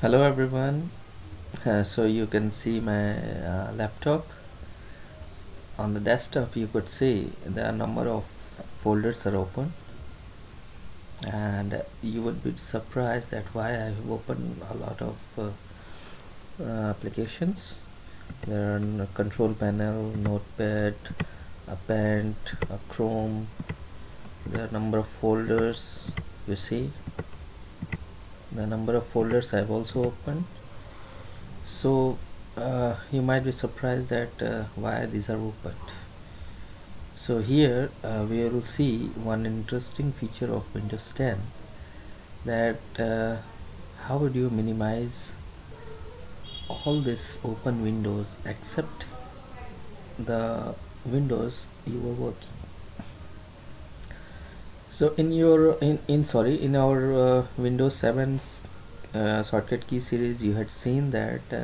hello everyone. Uh, so you can see my uh, laptop. On the desktop you could see the number of folders are open. And you would be surprised that why I have opened a lot of uh, uh applications. There are control panel notepad append a chrome. There are number of folders you see the number of folders I've also opened. So uh, you might be surprised that uh, why these are opened. So here uh, we will see one interesting feature of Windows 10 that uh, how would you minimize all these open windows except the windows you were working so in your in in sorry in our uh, windows 7 uh, shortcut key series you had seen that uh,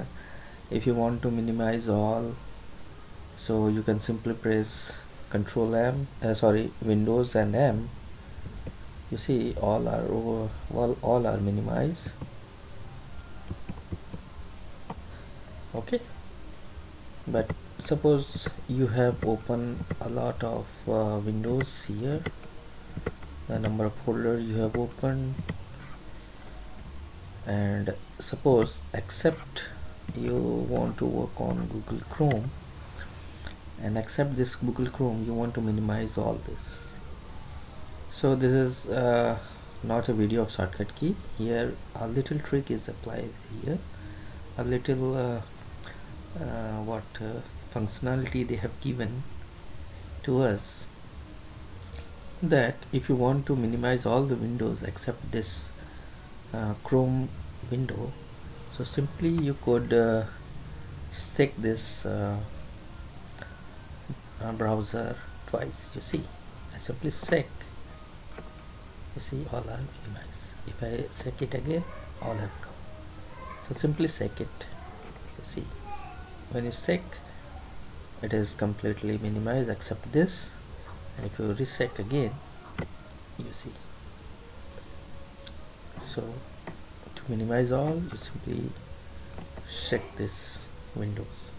if you want to minimize all so you can simply press control m uh, sorry windows and m. You see all are over well all are minimized. Okay. But suppose you have open a lot of uh, windows here the number of folders you have opened. And suppose except you want to work on Google Chrome. And except this Google Chrome you want to minimize all this. So this is uh, not a video of shortcut key. Here a little trick is applied here. A little uh, uh, what uh, functionality they have given to us that if you want to minimize all the windows except this uh, Chrome window so simply you could uh, stick this uh, uh browser twice you see. I simply sec you see all are minimized. If I sec it again all have come. So simply sec it you see. When you sec it is completely minimized except this and if you reset again you see. So to minimize all you simply check this windows.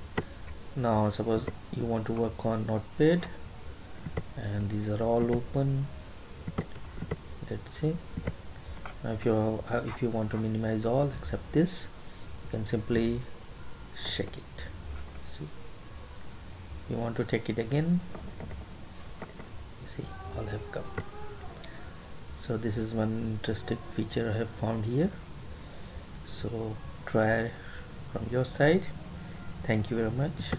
Now suppose you want to work on notepad and these are all open. Let's see. Now if you uh, if you want to minimize all except this. You can simply check it. See? You want to take it again see all have come. So this is one interesting feature I have found here. So try from your side. Thank you very much